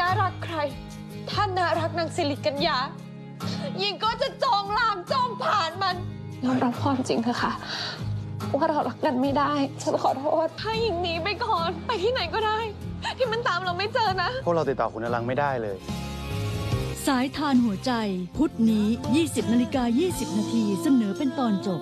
น่ารักใคร ท่านน่ารักนางสิริกัญญาหญิงก็จะจองลามจองผ่านมันยอมรับความจริงเถอะค่ะ ว่าเรารักกันไม่ได้ ฉันขอโทษ ถ้าหญิงหนีไปก่อนไปที่ไหนก็ได้ ที่มันตามเราไม่เจอนะ พวกเราติดต่อคุณอลังไม่ได้เลย สายทานหัวใจ พุธนี้ 20นาฬิกา20 นาทีเสนอเป็นตอนจบ